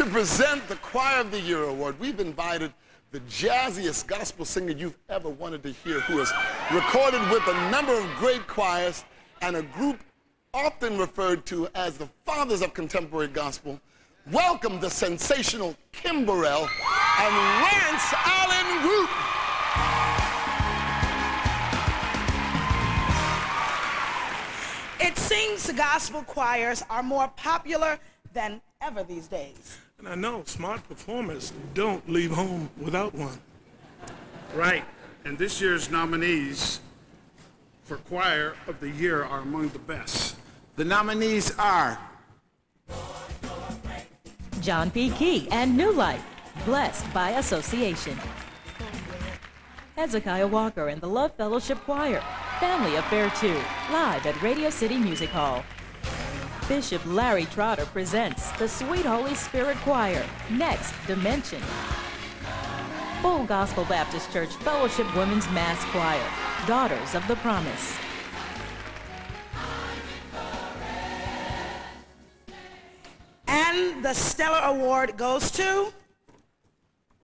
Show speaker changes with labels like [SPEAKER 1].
[SPEAKER 1] to present the Choir of the Year Award, we've invited the jazziest gospel singer you've ever wanted to hear, who has recorded with a number of great choirs and a group often referred to as the fathers of contemporary gospel. Welcome the sensational Kim Burrell and Rance Allen Group.
[SPEAKER 2] It seems the gospel choirs are more popular than ever these days.
[SPEAKER 3] And I know smart performers don't leave home without one.
[SPEAKER 4] Right. And this year's nominees for Choir of the Year are among the best.
[SPEAKER 5] The nominees are
[SPEAKER 6] John P. Kee and New Life, Blessed by Association. Hezekiah Walker and the Love Fellowship Choir, Family Affair 2, live at Radio City Music Hall. Bishop Larry Trotter presents the Sweet Holy Spirit Choir, Next Dimension. Full Gospel Baptist Church Fellowship Women's Mass Choir, Daughters of the Promise.
[SPEAKER 2] And the Stellar Award goes to